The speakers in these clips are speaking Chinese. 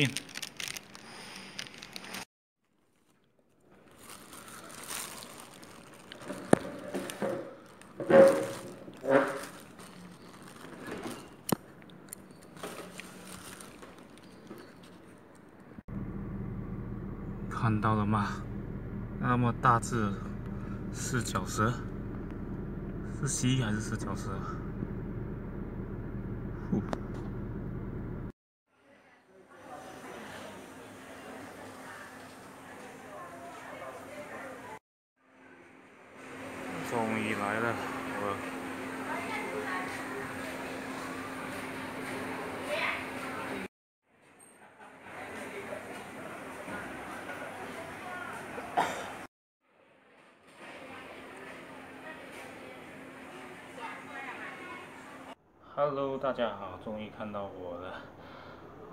面。看到了吗？那么大只四脚蛇，是蜥蜴还是四脚蛇？呼！终于来了，我。Hello，大家好，终于看到我了。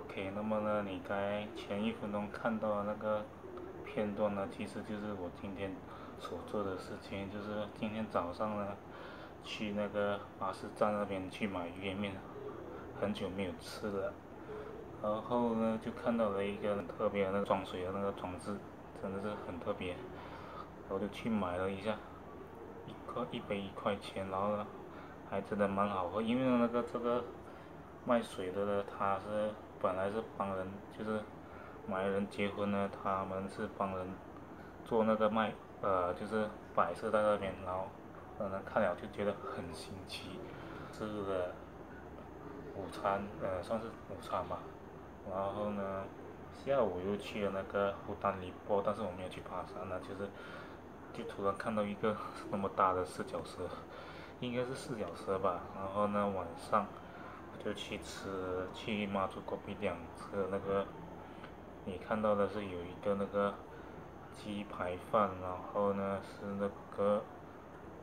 OK，那么呢，你该前一分钟看到的那个片段呢，其实就是我今天所做的事情，就是今天早上呢，去那个巴士站那边去买鱼圆面，很久没有吃了。然后呢，就看到了一个很特别那个装水的那个装置，真的是很特别，我就去买了一下，一个一杯一块钱，然后呢。还真的蛮好喝，因为那个这个卖水的呢，他是本来是帮人，就是买人结婚呢，他们是帮人做那个卖，呃，就是摆设在那边，然后可能看了就觉得很新奇，吃的午餐，呃，算是午餐吧。然后呢，下午又去了那个湖丹里波，但是我没有去爬山呢，就是就突然看到一个那么大的四脚蛇。应该是四脚蛇吧，然后呢，晚上就去吃去妈祖国宾馆吃那个，你看到的是有一个那个鸡排饭，然后呢是那个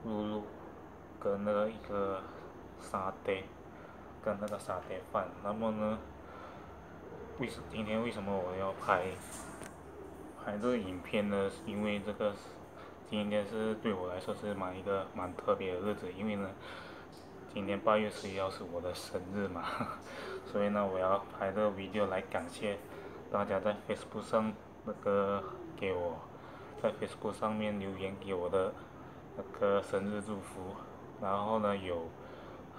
露露跟那个一个沙爹，跟那个沙爹饭。那么呢，为什今天为什么我要拍拍这个影片呢？因为这个。今天是对我来说是蛮一个蛮特别的日子，因为呢，今天八月十一号是我的生日嘛，所以呢，我要拍这个 video 来感谢大家在 Facebook 上那个给我在 Facebook 上面留言给我的那个生日祝福，然后呢，有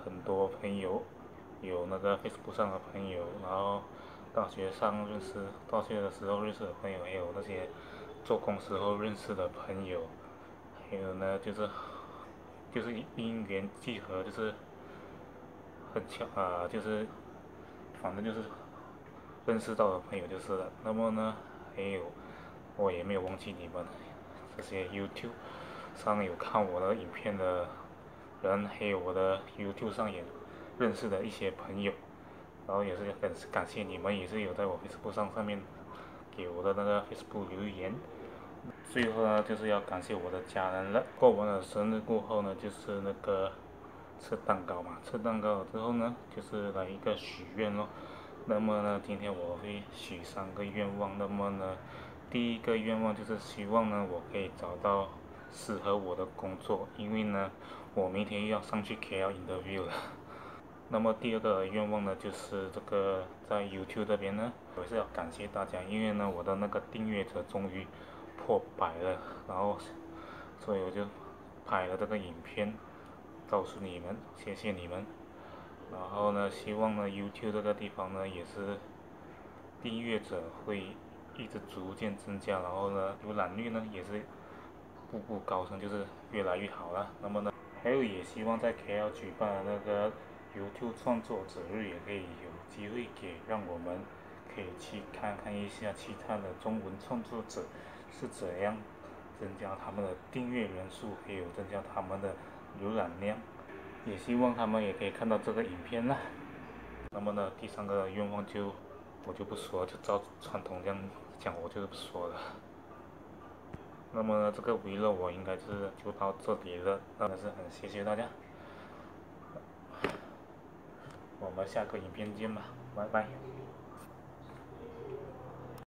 很多朋友，有那个 Facebook 上的朋友，然后大学上认识，大学的时候认识的朋友，还有那些。做工时候认识的朋友，还有呢，就是就是因缘聚合，就是很巧啊，就是反正就是认识到的朋友就是了。那么呢，还有我也没有忘记你们这些 YouTube 上有看我的影片的人，还有我的 YouTube 上也认识的一些朋友，然后也是很感谢你们，也是有在我 Facebook 上上面给我的那个 Facebook 留言。最后呢，就是要感谢我的家人了。过完了生日过后呢，就是那个吃蛋糕嘛。吃蛋糕之后呢，就是来一个许愿咯。那么呢，今天我会许三个愿望。那么呢，第一个愿望就是希望呢，我可以找到适合我的工作，因为呢，我明天又要上去 KL interview 了。那么第二个愿望呢，就是这个在 YouTube 这边呢，我是要感谢大家，因为呢，我的那个订阅者终于。破百了，然后，所以我就拍了这个影片，告诉你们，谢谢你们。然后呢，希望呢，YouTube 这个地方呢，也是订阅者会一直逐渐增加，然后呢，浏览率呢也是步步高升，就是越来越好了。那么呢，还有也希望在 KL 举办的那个 YouTube 创作者日，也可以有机会给让我们可以去看看一下其他的中文创作者。是怎样增加他们的订阅人数，还有增加他们的浏览量，也希望他们也可以看到这个影片啦。那么呢，第三个愿望就我就不说，就照传统这样讲，我就不说了。那么，这个 vlog 我应该是就到这里了，真的是很谢谢大家。我们下个影片见吧，拜拜。